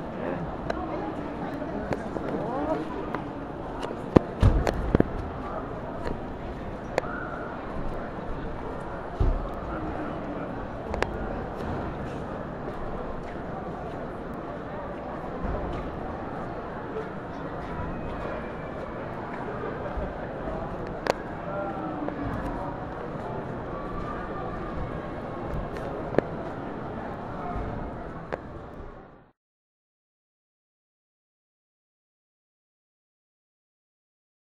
Yeah.